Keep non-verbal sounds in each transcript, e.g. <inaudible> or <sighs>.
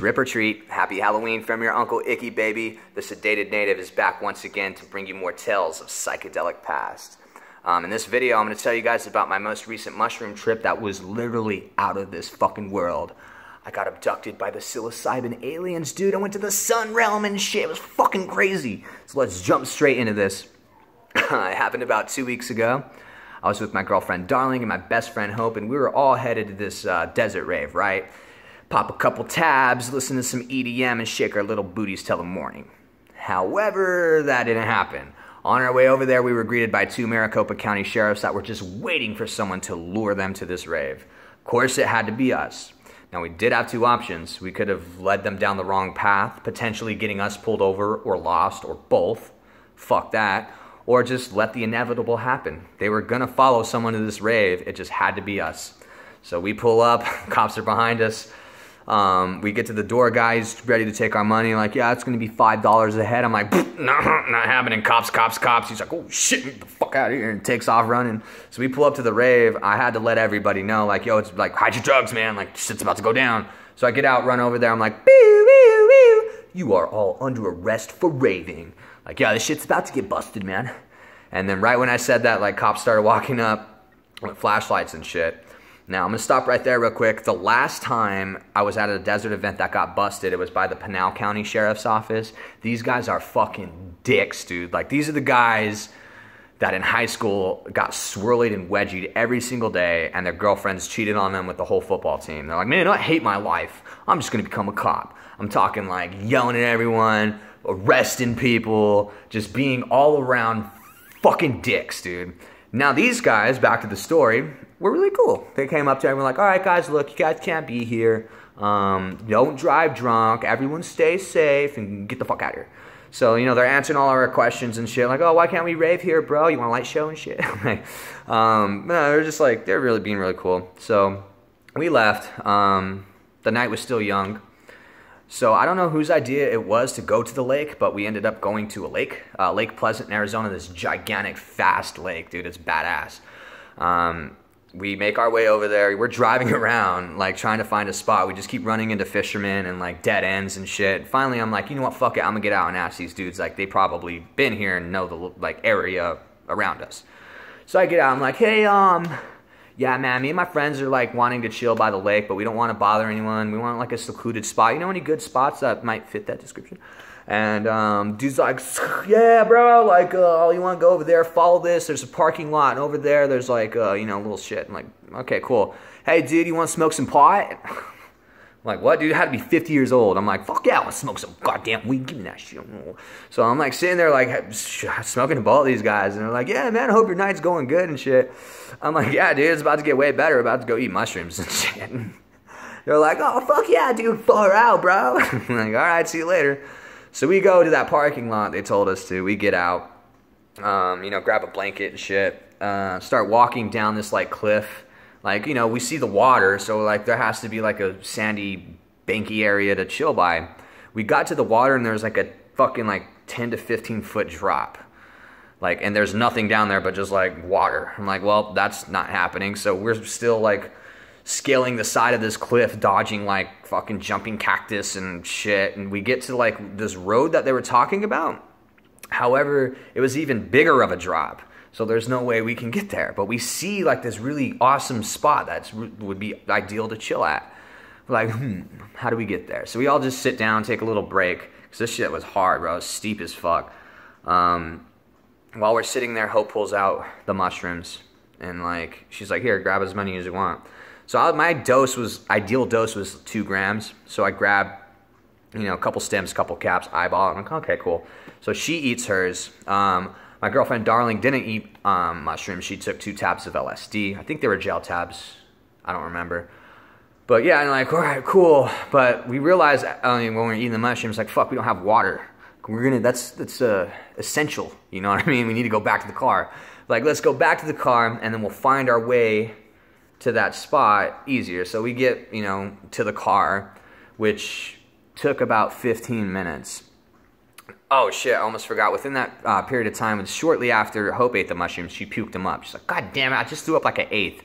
Rip or treat, happy Halloween from your Uncle Icky Baby. The Sedated Native is back once again to bring you more tales of psychedelic past. Um, in this video, I'm going to tell you guys about my most recent mushroom trip that was literally out of this fucking world. I got abducted by the psilocybin aliens, dude. I went to the sun realm and shit. It was fucking crazy. So let's jump straight into this. <laughs> it happened about two weeks ago. I was with my girlfriend Darling and my best friend Hope, and we were all headed to this uh, desert rave, right? Pop a couple tabs, listen to some EDM, and shake our little booties till the morning. However, that didn't happen. On our way over there, we were greeted by two Maricopa County sheriffs that were just waiting for someone to lure them to this rave. Of course, it had to be us. Now, we did have two options. We could have led them down the wrong path, potentially getting us pulled over or lost or both. Fuck that. Or just let the inevitable happen. They were gonna follow someone to this rave, it just had to be us. So we pull up, <laughs> cops are behind us. Um, we get to the door, guys ready to take our money. Like, yeah, it's gonna be five dollars a head. I'm like, no, <laughs> not happening. Cops, cops, cops. He's like, oh shit, get the fuck out of here, and takes off running. So we pull up to the rave. I had to let everybody know, like, yo, it's like hide your drugs, man. Like, shit's about to go down. So I get out, run over there. I'm like, pew, pew, pew. you are all under arrest for raving. Like, yeah, this shit's about to get busted, man. And then right when I said that, like, cops started walking up with flashlights and shit. Now, I'm gonna stop right there real quick. The last time I was at a desert event that got busted, it was by the Pinal County Sheriff's Office. These guys are fucking dicks, dude. Like, these are the guys that in high school got swirled and wedgied every single day, and their girlfriends cheated on them with the whole football team. They're like, man, I hate my life. I'm just gonna become a cop. I'm talking like yelling at everyone, arresting people, just being all around fucking dicks, dude. Now, these guys, back to the story, were really cool. They came up to everyone like, all right, guys, look, you guys can't be here. Um, don't drive drunk. Everyone stay safe and get the fuck out of here. So, you know, they're answering all our questions and shit. Like, oh, why can't we rave here, bro? You want a light show and shit? <laughs> um, no, they're just like, they're really being really cool. So we left. Um, the night was still young. So I don't know whose idea it was to go to the lake, but we ended up going to a lake, uh, Lake Pleasant in Arizona. This gigantic, fast lake, dude. It's badass. Um, we make our way over there. We're driving <laughs> around, like trying to find a spot. We just keep running into fishermen and like dead ends and shit. Finally, I'm like, you know what? Fuck it. I'm gonna get out and ask these dudes. Like they probably been here and know the like area around us. So I get out. I'm like, hey, um, yeah, man. Me and my friends are like wanting to chill by the lake, but we don't want to bother anyone. We want like a secluded spot. You know any good spots that might fit that description? And um, dude's like, yeah, bro, like, uh, you want to go over there, follow this. There's a parking lot, and over there, there's like, uh, you know, little shit. I'm like, okay, cool. Hey, dude, you want to smoke some pot? I'm <laughs> like, what, dude? I had to be 50 years old. I'm like, fuck yeah, I want to smoke some goddamn weed. Give me that shit. So I'm like sitting there, like, smoking a ball of these guys. And they're like, yeah, man, I hope your night's going good and shit. I'm like, yeah, dude, it's about to get way better. about to go eat mushrooms and <laughs> shit. They're like, oh, fuck yeah, dude, far out, bro. <laughs> I'm like, all right, see you later. So we go to that parking lot they told us to. We get out, um, you know, grab a blanket and shit. Uh, start walking down this like cliff. Like you know, we see the water, so like there has to be like a sandy, banky area to chill by. We got to the water and there's like a fucking like 10 to 15 foot drop. Like, and there's nothing down there but just like water. I'm like, well, that's not happening. So we're still like scaling the side of this cliff, dodging like fucking jumping cactus and shit. And we get to like this road that they were talking about. However, it was even bigger of a drop. So there's no way we can get there. But we see like this really awesome spot that would be ideal to chill at. Like, hmm, how do we get there? So we all just sit down, take a little break. Because this shit was hard, bro. It was steep as fuck. Um, while we're sitting there, Hope pulls out the mushrooms. And like, she's like, here, grab as many as you want. So my dose was, ideal dose was two grams. So I grab, you know, a couple stems, a couple caps, eyeball. I'm like, okay, cool. So she eats hers. Um, my girlfriend Darling didn't eat um, mushrooms. She took two tabs of LSD. I think they were gel tabs. I don't remember. But yeah, and like, all right, cool. But we realized I mean, when we are eating the mushrooms, like, fuck, we don't have water. We're gonna, that's, that's uh, essential. You know what I mean? We need to go back to the car. Like, let's go back to the car and then we'll find our way to that spot easier. So we get, you know, to the car, which took about 15 minutes. Oh shit, I almost forgot. Within that uh, period of time, shortly after Hope ate the mushrooms, she puked them up. She's like, God damn it, I just threw up like an eighth.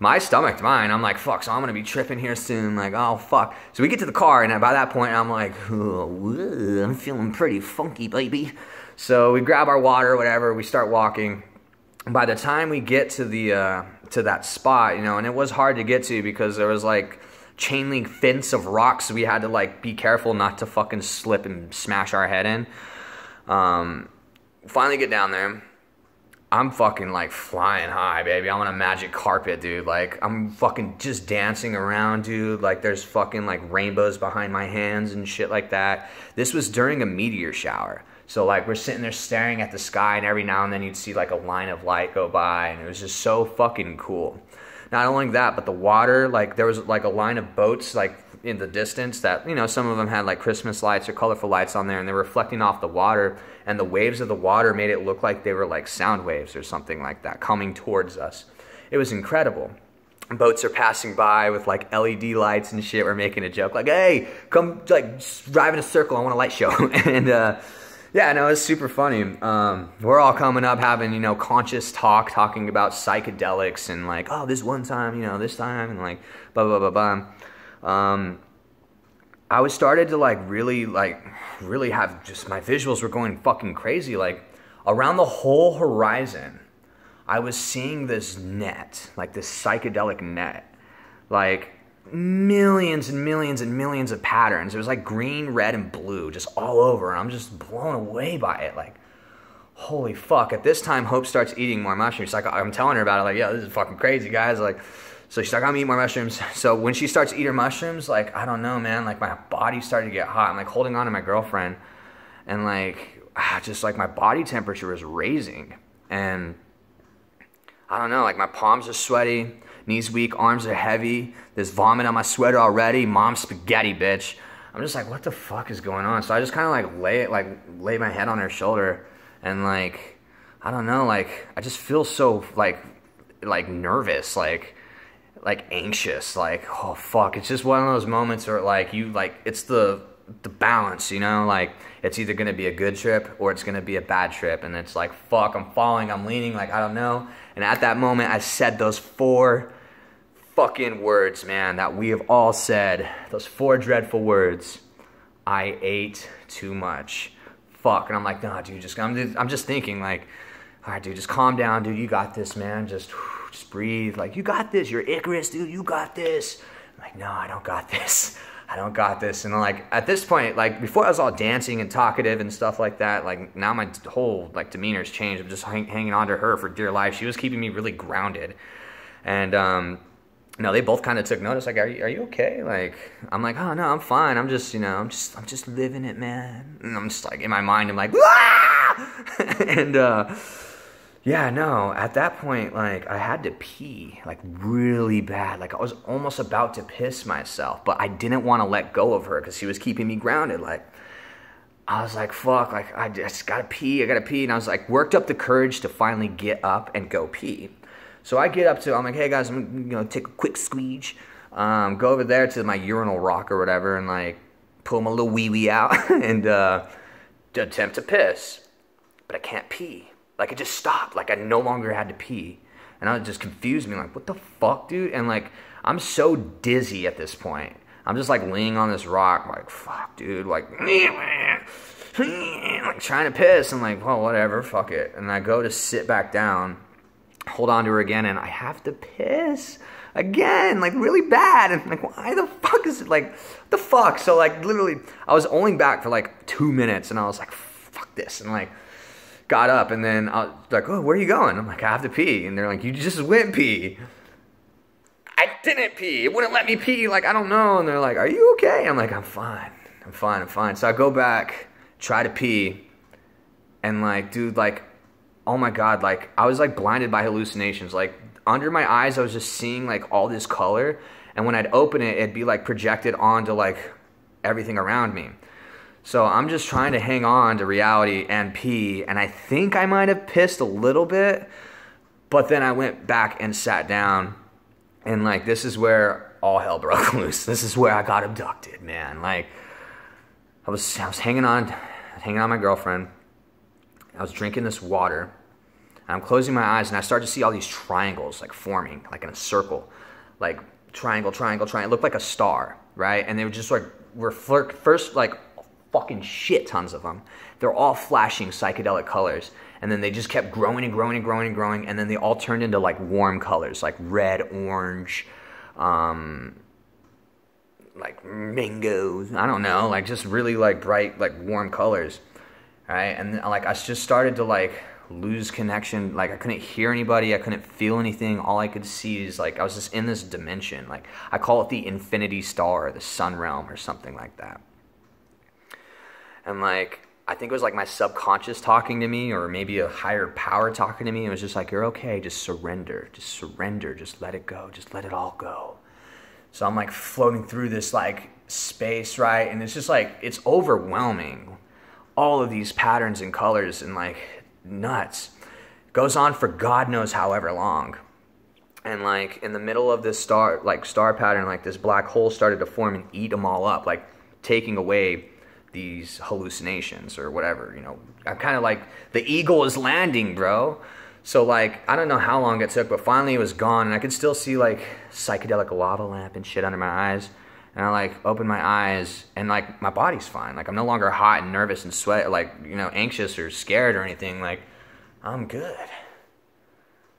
my stomach mine. I'm like, fuck, so I'm gonna be tripping here soon. Like, oh fuck. So we get to the car, and by that point, I'm like, I'm feeling pretty funky, baby. So we grab our water, whatever. We start walking. By the time we get to the uh, to that spot, you know, and it was hard to get to because there was like chain link fence of rocks. We had to like be careful not to fucking slip and smash our head in. Um, finally get down there I'm fucking like flying high, baby. I'm on a magic carpet, dude. Like I'm fucking just dancing around, dude. Like there's fucking like rainbows behind my hands and shit like that. This was during a meteor shower. So like we're sitting there staring at the sky and every now and then you'd see like a line of light go by and it was just so fucking cool. Not only that, but the water, like there was like a line of boats like in the distance that, you know, some of them had like Christmas lights or colorful lights on there and they're reflecting off the water and the waves of the water made it look like they were like sound waves or something like that coming towards us. It was incredible. Boats are passing by with like LED lights and shit. We're making a joke like, hey, come like drive in a circle. I want a light show. <laughs> and uh, yeah, no, it's super funny. Um, we're all coming up having, you know, conscious talk, talking about psychedelics and like, oh, this one time, you know, this time, and like, blah, blah, blah, blah. Um, I was started to like really like really have just my visuals were going fucking crazy. Like around the whole horizon, I was seeing this net, like this psychedelic net, like millions and millions and millions of patterns. It was like green, red, and blue, just all over. And I'm just blown away by it. Like, holy fuck. At this time, Hope starts eating more mushrooms. Like, I'm telling her about it, like, yeah, this is fucking crazy, guys. Like, so she's like, I'm eating more mushrooms. <laughs> So when she starts eating mushrooms, like, I don't know, man, like my body started to get hot. I'm like holding on to my girlfriend and like, <sighs> just like my body temperature was raising. And I don't know, like my palms are sweaty, knees weak, arms are heavy. There's vomit on my sweater already. Mom's spaghetti, bitch. I'm just like, what the fuck is going on? So I just kind of like lay it, like lay my head on her shoulder and like, I don't know, like I just feel so like, like nervous, like like anxious, like oh fuck. It's just one of those moments where like you like it's the the balance, you know, like it's either gonna be a good trip or it's gonna be a bad trip, and it's like fuck, I'm falling, I'm leaning, like I don't know. And at that moment, I said those four fucking words, man, that we have all said. Those four dreadful words. I ate too much. Fuck. And I'm like, nah, dude, just I'm just, I'm just thinking like, all right, dude, just calm down, dude. You got this, man. Just. <sighs> Just breathe. Like, you got this. You're Icarus, dude. You got this. I'm like, no, I don't got <laughs> this. I don't got this. And like at this point, like before I was all dancing and talkative and stuff like that, like now my whole like demeanor's changed. I'm just hang, hanging on to her for dear life. She was keeping me really grounded. And um, know, they both kind of took notice. Like, are you, are you okay? Like, I'm like, oh no, I'm fine. I'm just, you know, I'm just, I'm just living it, man. And I'm just like in my mind, I'm like, <laughs> and uh, yeah, no, at that point, like, I had to pee, like, really bad. Like, I was almost about to piss myself, but I didn't want to let go of her because she was keeping me grounded. Like, I was like, fuck, like, I just gotta pee, I gotta pee. And I was like, worked up the courage to finally get up and go pee. So I get up to, I'm like, hey guys, I'm gonna take a quick squeege, um, go over there to my urinal rock or whatever, and like, pull my little wee wee out <laughs> and uh, attempt to piss. But I can't pee like it just stopped. Like I no longer had to pee. And I was just confused me, like, what the fuck, dude? And like, I'm so dizzy at this point. I'm just like laying on this rock, like, fuck, dude, like, <laughs> like trying to piss. and like, well, whatever, fuck it. And I go to sit back down, hold on to her again, and I have to piss again, like really bad. And I'm like, why the fuck is it like, the fuck? So like, literally, I was only back for like two minutes, and I was like, fuck this, and like got up and then I was like, oh, where are you going? I'm like, I have to pee. And they're like, you just went pee. I didn't pee. It wouldn't let me pee. Like, I don't know. And they're like, are you okay? I'm like, I'm fine. I'm fine. I'm fine. So I go back, try to pee. And like, dude, like, oh my God, like, I was like blinded by hallucinations. Like, under my eyes, I was just seeing like all this color. And when I'd open it, it'd be like projected onto like everything around me. So I'm just trying to hang on to reality and pee, and I think I might have pissed a little bit, but then I went back and sat down, and like this is where all hell broke <laughs> loose. This is where I got abducted, man. Like I was I was hanging on hanging on my girlfriend. I was drinking this water, I'm closing my eyes and I start to see all these triangles like forming, like in a circle. Like triangle, triangle, triangle. It looked like a star, right? And they were just like, were first like fucking shit tons of them. They're all flashing psychedelic colors. And then they just kept growing and growing and growing and growing. And then they all turned into like warm colors, like red, orange, um, like mangoes. I don't know, like just really like bright, like warm colors. Right. And like I just started to like lose connection. Like I couldn't hear anybody. I couldn't feel anything. All I could see is like I was just in this dimension. Like I call it the infinity star, the sun realm, or something like that. And like I think it was like my subconscious talking to me, or maybe a higher power talking to me. It was just like, you're okay. Just surrender. Just surrender. Just let it go. Just let it all go. So I'm like floating through this like space, right? And it's just like, it's overwhelming. All of these patterns and colors and like nuts. Goes on for God knows however long. And like in the middle of this star, like star pattern, like this black hole started to form and eat them all up, like taking away these hallucinations or whatever. You know, I'm kind of like the eagle is landing, bro. So like I don't know how long it took, but finally it was gone, and I could still see like psychedelic lava lamp and shit under my eyes. And I like open my eyes, and like my body's fine. Like I'm no longer hot and nervous and sweat, like you know, anxious or scared or anything. Like I'm good.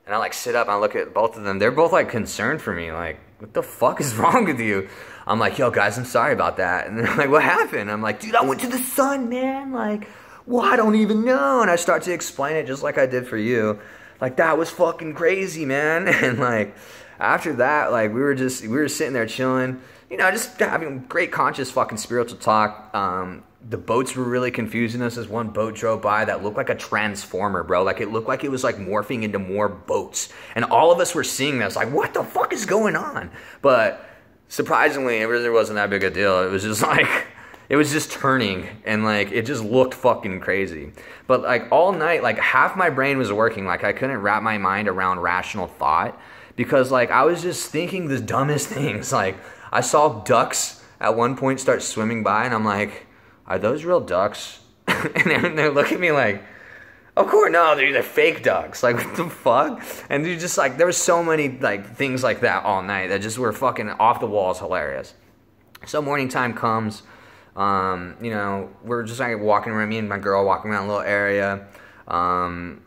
And I like sit up and I look at both of them. They're both like concerned for me. Like, what the fuck is <laughs> wrong with you? I'm like, yo, guys, I'm sorry about that. And they're <laughs> like, what happened? I'm like, dude, I went to the sun, man. Like, well, I don't even know. And I start to explain it just like I did for you. Like, that was fucking crazy, man. <laughs> And like, after that, like, we were just, we were sitting there chilling, you know, just having great conscious fucking spiritual talk. Um, the boats were really confusing us as one boat drove by that looked like a transformer, bro. Like it looked like it was like morphing into more boats. And all of us were seeing this, like, what the fuck is going on? But surprisingly, it really wasn't that big a deal. It was just <laughs> like, it was just turning and like it just looked fucking crazy. But like all night, like half my brain was working. Like I couldn't wrap my mind around rational thought because like I was just thinking the dumbest <laughs> things. Like I saw ducks at one point start swimming by and I'm like, are those real ducks? <laughs> and they're, looking at me like, of course, no, they're, they're fake ducks. <laughs> Like, what the fuck? And you just like, there was so many like things like that all night that just were fucking off the walls hilarious. So morning time comes, um, you know, we're just like walking around, me and my girl walking around a little area, um,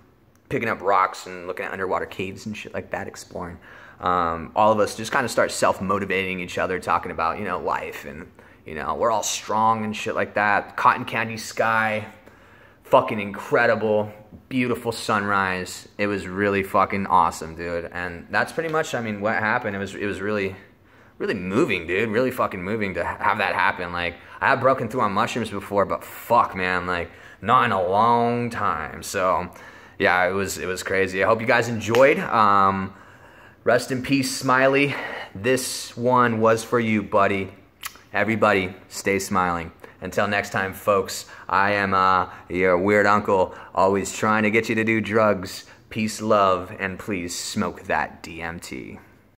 picking up rocks and looking at underwater caves and shit like that, exploring. Um, all of us just kind of start self motivating each other, talking about, you know, life and you know, we're all strong and shit like that. Cotton candy sky, fucking incredible, beautiful sunrise. It was really fucking awesome, dude. And that's pretty much, I mean, what happened. It was, it was really, really moving, dude. Really fucking moving to have that happen. Like, I have broken through on mushrooms before, but fuck, man, like, not in a long time. So, yeah, it was, it was crazy. I hope you guys enjoyed. Um, rest in peace, Smiley. This one was for you, buddy. Everybody, stay smiling. Until next time, folks, I am uh, your weird uncle, always trying to get you to do drugs. Peace, love, and please smoke that DMT.